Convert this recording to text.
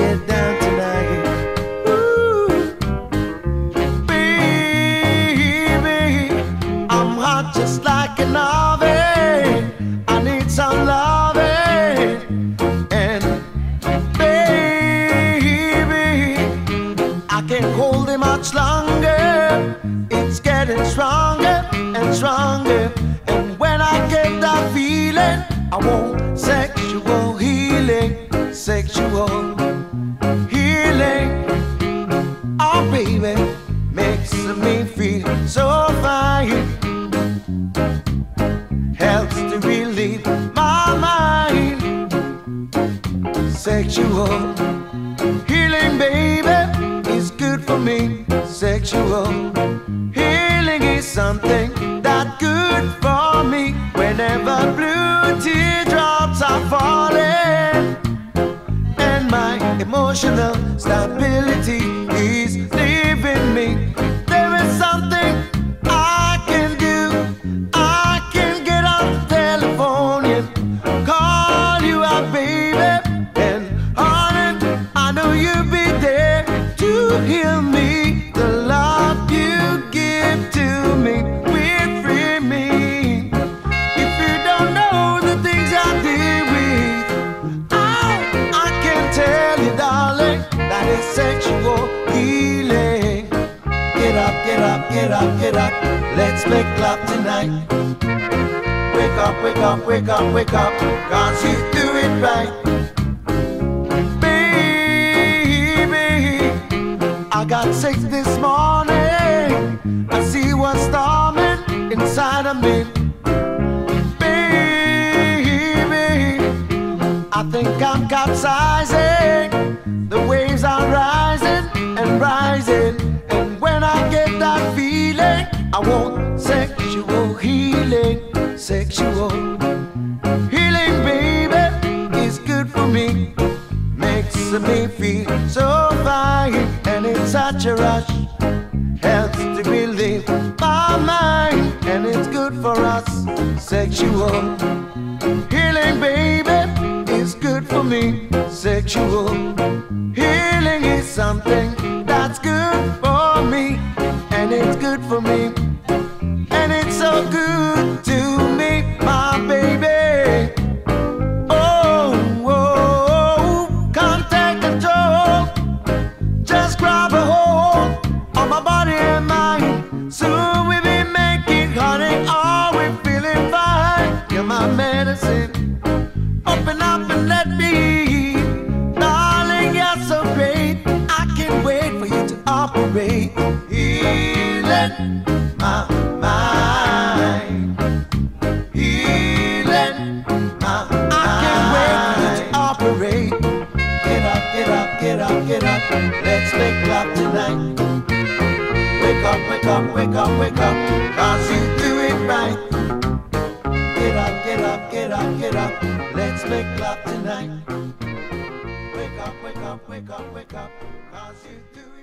get down tonight. Ooh, baby, I'm hot just like. I need some loving. And baby, I can't hold it much longer. It's getting stronger and stronger. And when I get that feeling, I want sexual healing, sexual healing. Oh, baby, makes me feel so fine. Helps to relieve my mind. Sexual healing, baby, is good for me. Sexual healing is something that good emotional stability sexual healing. Get up, get up, get up, get up. Let's make love tonight. Wake up, wake up, wake up, wake up. Cause you do it right. Baby, I got sick this morning. I see what's storming inside of me. Baby, I think I'm capsizing. The waves are rising and rising. And when I get that feeling, I want sexual healing. Sexual healing, baby, is good for me. Makes me feel so fine. And it's such a rush. Helps to relieve my mind. And it's good for us. Sexual Sexual Healing. I can't wait to operate. Get up, get up, get up, get up. Let's make love tonight. Wake up, wake up, wake up, wake up. Cause you do it right. Get up, get up, get up, get up. Let's tonight. Wake up, wake up, wake up, wake up. Cause you do it